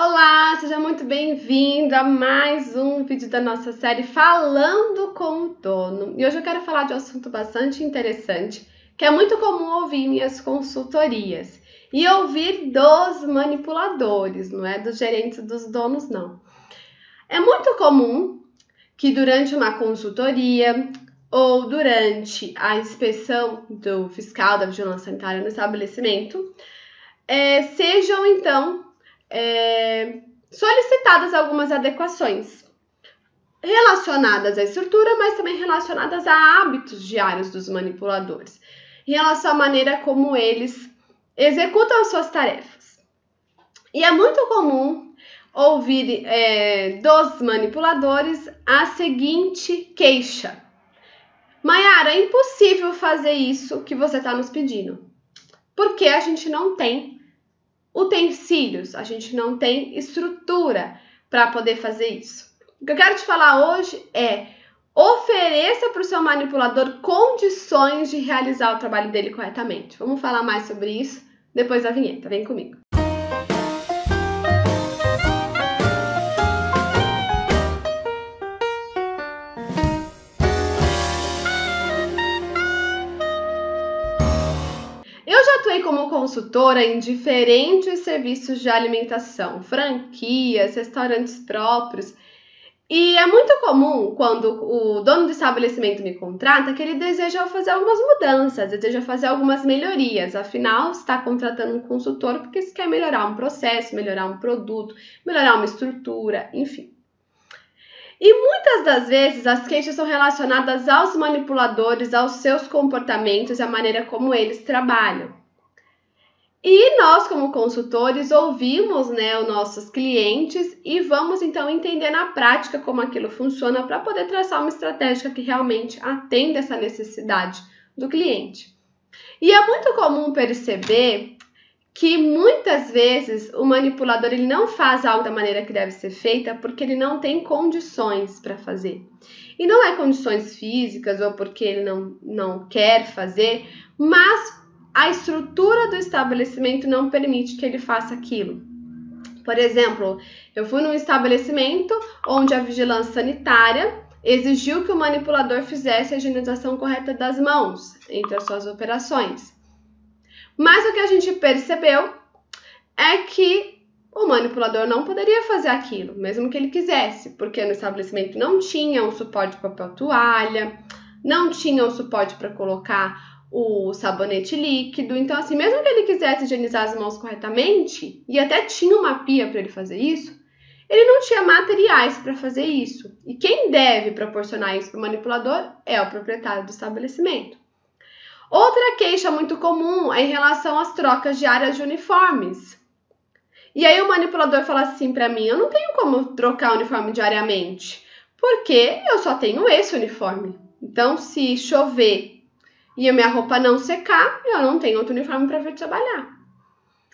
Olá, seja muito bem-vindo a mais um vídeo da nossa série Falando com o Dono. E hoje eu quero falar de um assunto bastante interessante, que é muito comum ouvir em minhas consultorias e ouvir dos manipuladores, não é dos gerentes dos donos, não. É muito comum que durante uma consultoria ou durante a inspeção do fiscal da vigilância sanitária no estabelecimento, é, sejam então é, solicitadas algumas adequações relacionadas à estrutura, mas também relacionadas a hábitos diários dos manipuladores, em relação à maneira como eles executam as suas tarefas. E é muito comum ouvir é, dos manipuladores a seguinte queixa: Mayara, é impossível fazer isso que você está nos pedindo, porque a gente não tem utensílios, a gente não tem estrutura para poder fazer isso. O que eu quero te falar hoje é ofereça para o seu manipulador condições de realizar o trabalho dele corretamente. Vamos falar mais sobre isso depois da vinheta. Vem comigo. Consultora em diferentes serviços de alimentação, franquias, restaurantes próprios. E é muito comum quando o dono do estabelecimento me contrata que ele deseja fazer algumas mudanças, deseja fazer algumas melhorias. Afinal, está contratando um consultor porque se quer melhorar um processo, melhorar um produto, melhorar uma estrutura, enfim. E muitas das vezes as queixas são relacionadas aos manipuladores, aos seus comportamentos e à maneira como eles trabalham. E nós, como consultores, ouvimos né, os nossos clientes e vamos então entender na prática como aquilo funciona para poder traçar uma estratégia que realmente atenda essa necessidade do cliente. E é muito comum perceber que muitas vezes o manipulador ele não faz algo da maneira que deve ser feita porque ele não tem condições para fazer. E não é condições físicas ou porque ele não, não quer fazer, mas a estrutura do estabelecimento não permite que ele faça aquilo. Por exemplo, eu fui num estabelecimento onde a vigilância sanitária exigiu que o manipulador fizesse a higienização correta das mãos entre as suas operações. Mas o que a gente percebeu é que o manipulador não poderia fazer aquilo, mesmo que ele quisesse, porque no estabelecimento não tinha um suporte de papel toalha, não tinha um suporte para colocar o sabonete líquido. Então, assim, mesmo que ele quisesse higienizar as mãos corretamente, e até tinha uma pia para ele fazer isso, ele não tinha materiais para fazer isso. E quem deve proporcionar isso para o manipulador é o proprietário do estabelecimento. Outra queixa muito comum é em relação às trocas diárias de uniformes. E aí o manipulador fala assim para mim: eu não tenho como trocar uniforme diariamente, porque eu só tenho esse uniforme. Então, se chover e a minha roupa não secar, eu não tenho outro uniforme para vir trabalhar.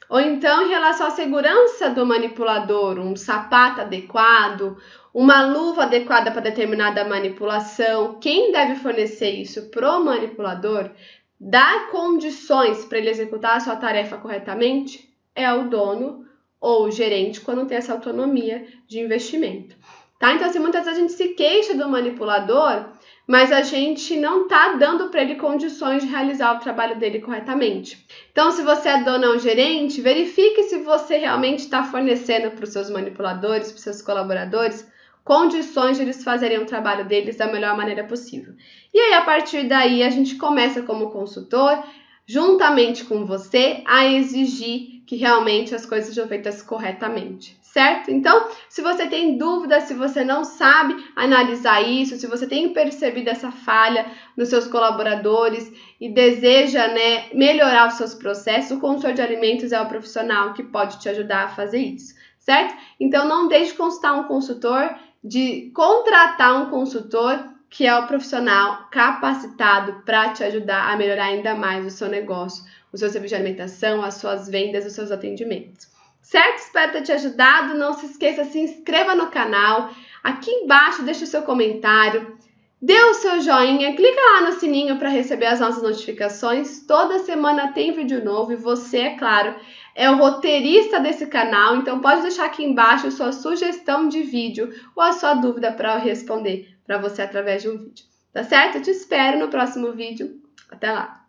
Ou então, em relação à segurança do manipulador, um sapato adequado, uma luva adequada para determinada manipulação, quem deve fornecer isso para o manipulador, dar condições para ele executar a sua tarefa corretamente, é o dono ou o gerente quando tem essa autonomia de investimento. Tá? Então, assim, muitas vezes a gente se queixa do manipulador mas a gente não está dando para ele condições de realizar o trabalho dele corretamente. Então, se você é dono ou gerente, verifique se você realmente está fornecendo para os seus manipuladores, para os seus colaboradores, condições de eles fazerem o trabalho deles da melhor maneira possível. E aí, a partir daí, a gente começa como consultor, juntamente com você, a exigir que realmente as coisas sejam feitas corretamente certo? Então, se você tem dúvida, se você não sabe analisar isso, se você tem percebido essa falha nos seus colaboradores e deseja né, melhorar os seus processos, o consultor de alimentos é o profissional que pode te ajudar a fazer isso, certo? Então, não deixe de consultar um consultor, de contratar um consultor que é o profissional capacitado para te ajudar a melhorar ainda mais o seu negócio, o seu serviço de alimentação, as suas vendas, os seus atendimentos. Certo? Espero ter te ajudado. Não se esqueça, se inscreva no canal. Aqui embaixo deixa o seu comentário. Dê o seu joinha, clica lá no sininho para receber as nossas notificações. Toda semana tem vídeo novo e você, é claro, é o roteirista desse canal, então pode deixar aqui embaixo sua sugestão de vídeo ou a sua dúvida para eu responder para você através de um vídeo. Tá certo? Eu te espero no próximo vídeo. Até lá!